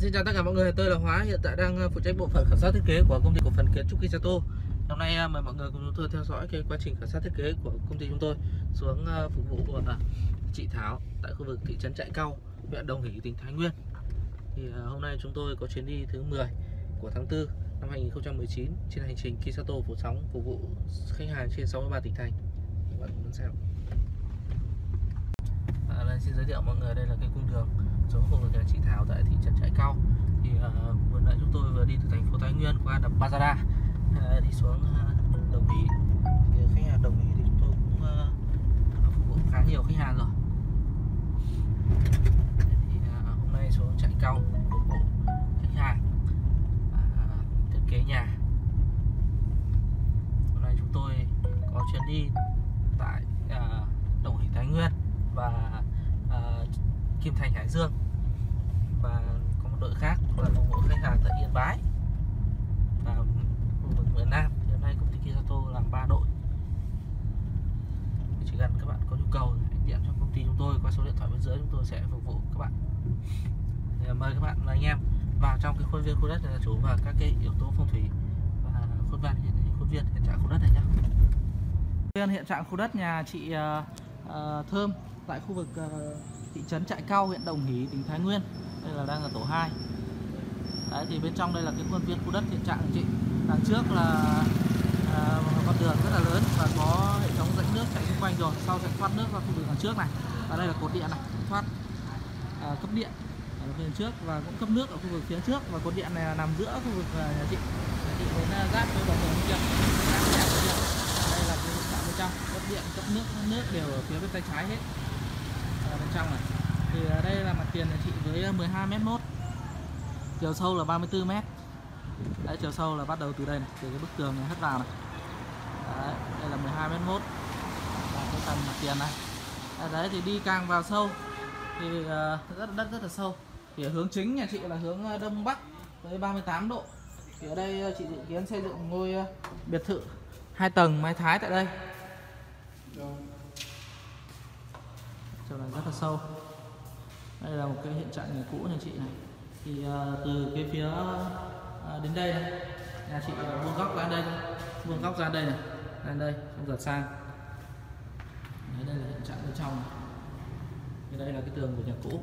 xin chào tất cả mọi người, tôi là Hóa, hiện tại đang ờ, phụ trách bộ phận khảo sát thiết kế của công ty cổ phần kiến trúc Kisato. Hôm nay ờ, mời mọi người cùng chúng tôi theo dõi cái quá trình khảo sát thiết kế của công ty chúng tôi xuống ờ, phục vụ của chị Thảo tại khu vực thị trấn Trại Cao, huyện Đồng Hỷ, tỉnh Thái Nguyên. Thì hôm nay chúng tôi có chuyến đi thứ 10 của tháng 4 năm 2019 trên hành trình Kisato phủ sóng phục vụ khách hàng trên 63 tỉnh thành. Các bạn cùng xem. À, đây, vâng, xin giới thiệu mọi người đây là cái cung đường xuống khu vực nhà chị Thảo tại thị trấn Trại Cao. Thì uh, vừa nãy chúng tôi vừa đi từ thành phố Thái Nguyên qua đập Bazada uh, ờ, đi xuống uh, Đồng Ý. Thì khách hàng Đồng Ý thì chúng tôi cũng uh, phục vụ khá nhiều khách hàng rồi. Thì uh, hôm nay xuống Trại Cao phục vụ khách hàng uh, thiết kế nhà. Hôm nay chúng tôi có chuyến đi tại uh, Đồng Hỷ Thái Nguyên và uh, Kim Thành Hải Dương và có một đội khác là phục vụ khách hàng tại Yên Bái và khu vực miền Nam. Thì hôm nay công ty Kisato làm 3 đội. Chỉ cần các bạn có nhu cầu hãy điện cho công ty chúng tôi qua số điện thoại bên dưới chúng tôi sẽ phục vụ các bạn. Thì mời các bạn và anh em vào trong cái khuôn viên khu đất này là chủ và các cái yếu tố phong thủy và khuôn viên hiện khuôn viên hiện trạng khu đất này nhé khuôn hiện trạng khu đất nhà chị uh, uh, Thơm tại khu vực uh, thị trấn Trại Cao, huyện Đồng Hỷ, tỉnh Thái Nguyên. Đây là đang ở tổ 2. Đấy thì bên trong đây là cái khuôn viên khu đất hiện trạng của chị. Đằng trước là à, một con đường rất là lớn và có hệ thống dẫn nước chạy xung quanh rồi. Sau sẽ thoát nước vào khu vực đằng trước này. Và đây là cột điện này, thoát à, cấp điện ở phía trước và cũng cấp nước ở khu vực phía trước và cột điện này là nằm giữa khu vực à, nhà chị. Nhà chị đến gác giáp với bờ tường kia. Đây là cái trạm bên trong, cấp điện, cấp nước, nước đều ở phía bên tay trái hết bên trong này. Thì đây là mặt tiền nhà chị với ờ, 12 mét mốt. Chiều sâu là 34 mét. Đấy chiều sâu là bắt đầu từ đây này từ cái bức tường này hất vào này. Đấy, đây là 12 mét mốt. Là cái tầng mặt tiền này. Đấy, đấy thì đi càng vào sâu thì ờ, rất đất rất là sâu. Thì hướng chính nhà chị là hướng ờ, đông bắc với 38 độ. Thì ở đây chị dự kiến xây dựng ngôi biệt thự hai tầng mái thái tại đây cho là rất là sâu. Đây là một cái hiện trạng nhà cũ nhà chị này. Thì uh, từ cái phía uh, đến đây này nhà chị vuông góc ra đây vuông góc ra đây này ra đây xong giật sang. Đấy, đây là hiện trạng bên trong này. Thì đây là cái tường của nhà cũ.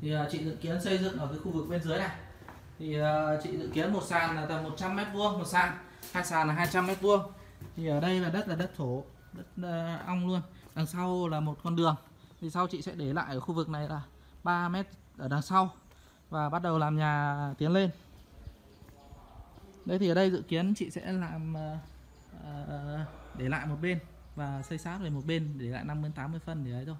Thì uh, chị dự kiến xây dựng ở cái khu vực bên dưới này. Thì uh, chị dự kiến một sàn là tầm 100 mét vuông một sàn. Hai sàn là 200 mét vuông. Thì ở đây là đất là đất thổ đất ờ, ong luôn đằng sau là một con đường thì sau chị sẽ để lại ở khu vực này là 3 mét ở đằng sau và bắt đầu làm nhà tiến lên đấy thì ở đây dự kiến chị sẽ làm uh, để lại một bên và xây sát về một bên để lại 50 80 phân để ấy thôi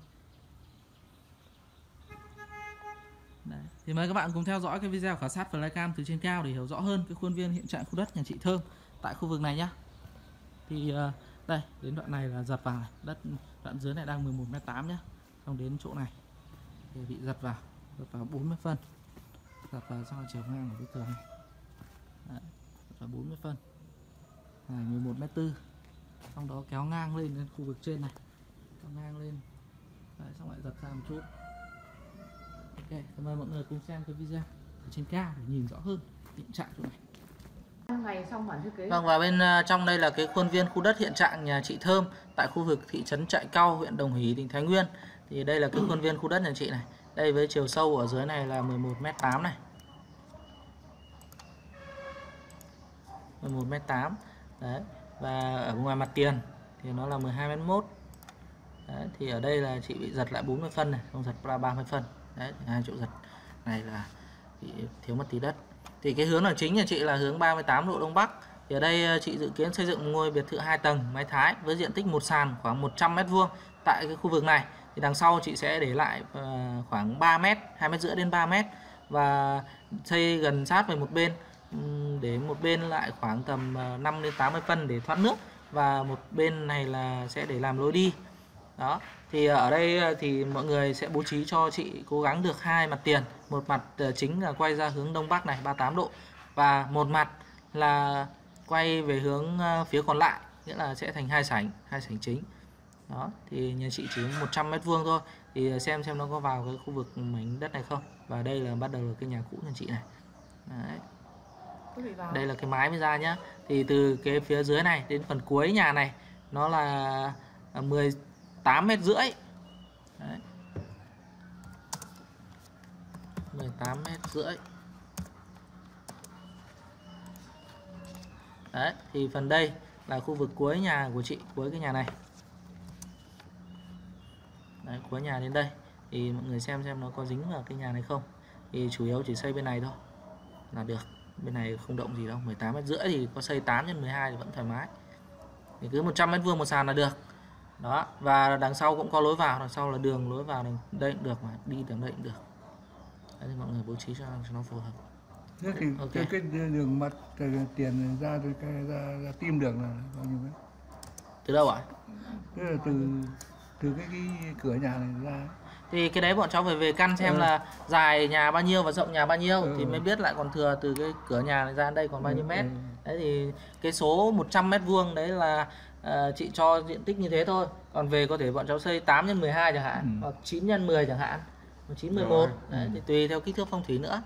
Đấy. Thì mời các bạn cùng theo dõi cái video khảo sát flycam từ trên cao để hiểu rõ hơn cái khuôn viên hiện trạng khu đất nhà chị Thơm tại khu vực này nhá. Thì uh, đây đến đoạn này là giật vào này. Đất đoạn dưới này đang 11 m 8 nhá. Xong đến chỗ này thì bị giật vào giật vào 40 phân. Giật vào xong chiều ngang của bức tường này. Đấy, giật vào 40 phân. Này 11 m 4 xong đó kéo ngang lên đến khu vực trên này. Kéo ngang lên. Đấy, xong lại giật ra một chút. Ok cảm ơn mọi người cùng xem cái video. Ở trên cao để nhìn rõ hơn hiện trạng chỗ này ngày xong bản thiết kế. Vâng và bên ờ, trong đây là cái khuôn viên khu đất hiện trạng nhà chị Thơm tại khu vực thị trấn Trại Cao, huyện Đồng Hỷ, tỉnh Thái Nguyên. Thì đây là cái khuôn viên khu đất nhà chị này. Đây với chiều sâu ở dưới này là 11m8 này. 11m8. Đấy. Và ở ngoài mặt tiền thì nó là 12m1. Đấy, thì ở đây là chị bị giật lại 40 phân này, không giật ra 30 phân. Đấy, hai chỗ giật này là bị thiếu mất tí đất thì cái hướng là chính nhà chị là hướng 38 độ Đông Bắc. Thì ở đây ờ, chị dự kiến xây dựng ngôi biệt thự 2 tầng mái thái với diện tích một sàn khoảng 100 mét vuông tại cái khu vực này. Thì đằng sau chị sẽ để lại ờ, khoảng 3 mét 2 mét rưỡi đến 3 mét và xây gần sát về một bên để một bên lại khoảng tầm ờ, 5 đến 80 phân để thoát nước và một bên này là sẽ để làm lối đi đó thì ở đây thì mọi người sẽ bố trí cho chị cố gắng được hai mặt tiền. Một mặt ờ, chính là quay ra hướng đông bắc này 38 độ và một mặt là quay về hướng ờ, phía còn lại nghĩa là sẽ thành hai sảnh hai sảnh chính. Đó thì nhà chị chỉ 100 mét vuông thôi. Thì xem xem nó có vào cái khu vực mảnh đất này không. Và đây là bắt đầu là cái nhà cũ nhà chị này. Đấy. Đây là cái mái mới ra nhá. Thì từ cái phía dưới này đến phần cuối nhà này nó là 8 mét rưỡi Đấy. 18 mét rưỡi Đấy, thì phần đây là khu vực cuối nhà của chị, cuối cái nhà này. Đấy, cuối nhà đến đây thì mọi người xem xem nó có dính vào cái nhà này không. Thì chủ yếu chỉ xây bên này thôi là được. Bên này không động gì đâu, 18 mét rưỡi thì có xây 8 x 12 thì vẫn thoải mái. Thì cứ 100 mét vuông một sàn là được. Đó, và đằng sau cũng có lối vào, đằng sau là đường lối vào đằng đây cũng được mà, đi đường đây cũng được. Đấy, thì mọi người bố trí cho, cho nó phù hợp. Thế thì Ok. cái, cái đường mặt từ tiền ra cái ra, ra tim đường là bao nhiêu mét? Từ đâu ạ? Tức là từ từ cái, cái cửa nhà này ra thì cái đấy bọn cháu phải về căn xem Ừ. là dài nhà bao nhiêu và rộng nhà bao nhiêu Ừ. thì mới biết lại còn thừa từ cái cửa nhà này ra đây còn bao nhiêu Ừ, mét ừ. đấy thì cái số 100 mét vuông đấy là ờ, chị cho diện tích như thế thôi còn về có thể bọn cháu xây 8 x 12 chẳng hạn Ừ. hoặc 9 x 10 chẳng hạn hoặc 9 11 Rồi, đấy ừ. thì tùy theo kích thước phong thủy nữa